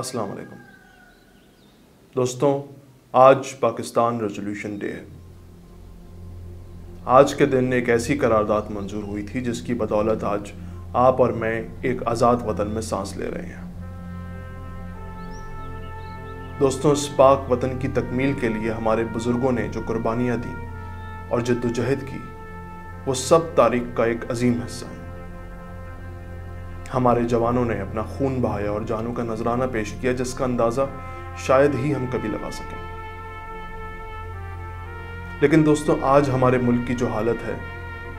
السلام علیکم۔ دوستوں آج پاکستان ریزولوشن ڈے ہے۔ آج کے دن ایک ایسی قرارداد منظور ہوئی تھی جس کی بدولت آج آپ اور میں ایک آزاد وطن میں سانس لے رہے ہیں۔ دوستوں اس پاک وطن کی تکمیل کے لیے ہمارے بزرگوں نے جو قربانیاں دیں اور جد و جہد کی، وہ سب تاریخ کا ایک عظیم حصہ ہے۔ ہمارے جوانوں نے اپنا خون بہایا اور جانوں کا نذرانہ پیش کیا، جس کا اندازہ شاید ہی ہم کبھی لگا سکیں۔ لیکن دوستوں آج ہمارے ملک کی جو حالت ہے،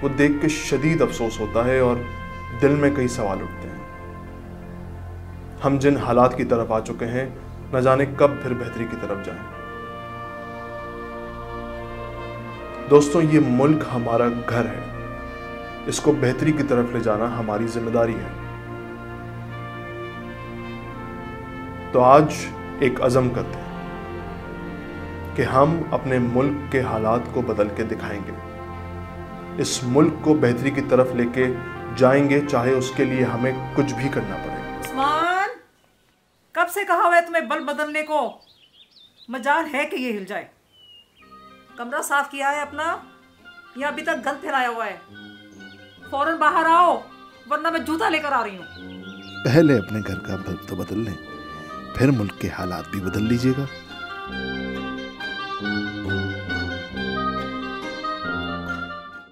وہ دیکھ کے شدید افسوس ہوتا ہے اور دل میں کئی سوال اٹھتے ہیں۔ ہم جن حالات کی طرف آ چکے ہیں، نہ جانے کب پھر بہتری کی طرف جائیں۔ دوستوں یہ ملک ہمارا گھر ہے۔ اس کو بہتری کی طرف لے جانا ہماری ذمہ داری ہے۔ تو آج ایک عزم کرتے ہیں کہ ہم اپنے ملک کے حالات کو بدل کے دکھائیں گے۔ اس ملک کو بہتری کی طرف لے کے جائیں گے چاہے اس کے لیے ہمیں کچھ بھی کرنا پڑے۔ عثمان کب سے کہا ہوا ہے تمہیں بل بدلنے کو؟ مجال ہے کہ یہ ہل جائے۔ کمرہ صاف کیا ہے اپنا؟ یا ابھی تک گند پھیلایا ہوا ہے؟ فوراً باہر آؤ ورنہ میں جوتا لے کر آ رہی ہوں۔ پہلے اپنے گھر کا بلب تو بدل لیں۔ پھر ملک کے حالات بھی بدل لیجیے گا۔